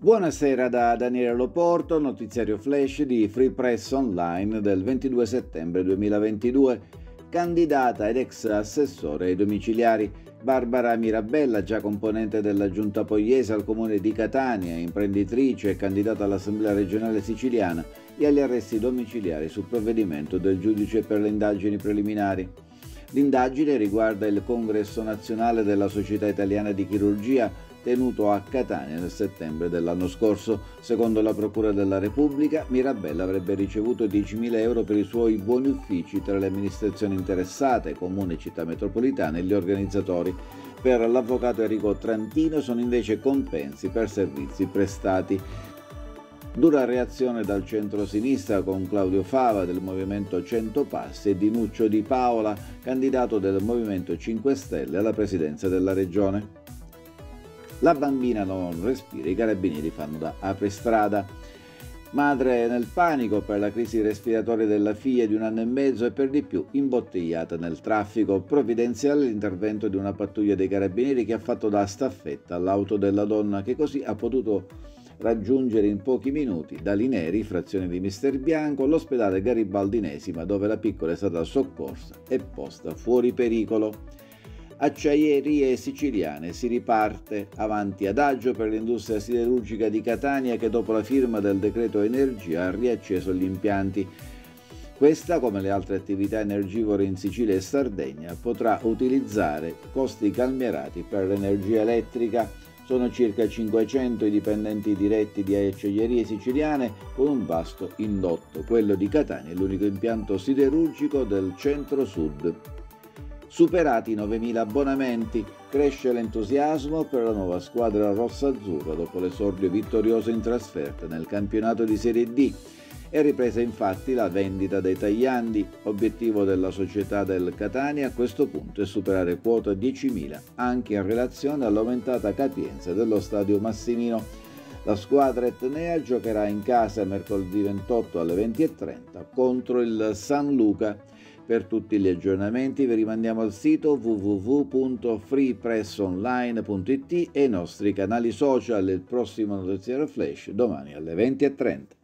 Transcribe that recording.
Buonasera da Daniele Loporto, notiziario flash di Free Press Online del 22 settembre 2022. Candidata ed ex assessore ai domiciliari Barbara Mirabella, già componente della giunta pogliese al comune di Catania, imprenditrice e candidata all'Assemblea regionale siciliana e agli arresti domiciliari sul provvedimento del giudice per le indagini preliminari. L'indagine riguarda il congresso nazionale della Società Italiana di Chirurgia tenuto a Catania nel settembre dell'anno scorso. Secondo la Procura della Repubblica, Mirabella avrebbe ricevuto 10.000 euro per i suoi buoni uffici tra le amministrazioni interessate, comune, città metropolitana e gli organizzatori. Per l'avvocato Enrico Trantino sono invece compensi per servizi prestati. Dura reazione dal centro-sinistra con Claudio Fava del Movimento 100 Passi e Dinuccio Di Paola, candidato del Movimento 5 Stelle alla presidenza della regione. La bambina non respira, i carabinieri fanno da apristrada. Madre nel panico per la crisi respiratoria della figlia di un anno e mezzo e per di più imbottigliata nel traffico. Provvidenziale l'intervento di una pattuglia dei carabinieri che ha fatto da staffetta all'auto della donna che così ha potuto raggiungere in pochi minuti da Lineri, frazione di Mister Bianco, l'ospedale Garibaldinesima dove la piccola è stata soccorsa e posta fuori pericolo. Acciaierie siciliane si riparte avanti adagio per l'industria siderurgica di Catania che dopo la firma del decreto energia ha riacceso gli impianti. Questa, come le altre attività energivore in Sicilia e Sardegna, potrà utilizzare costi calmierati per l'energia elettrica. Sono circa 500 i dipendenti diretti di acciaierie siciliane con un vasto indotto. Quello di Catania è l'unico impianto siderurgico del centro-sud. Superati i 9.000 abbonamenti, cresce l'entusiasmo per la nuova squadra rossa-azzurra dopo l'esordio vittorioso in trasferta nel campionato di Serie D. È ripresa infatti la vendita dei tagliandi. Obiettivo della società del Catania a questo punto è superare quota 10.000, anche in relazione all'aumentata capienza dello stadio Massimino. La squadra etnea giocherà in casa mercoledì 28 alle 20.30 contro il San Luca. Per tutti gli aggiornamenti vi rimandiamo al sito www.freepressonline.it e ai nostri canali social. Il prossimo notiziario flash domani alle 20.30.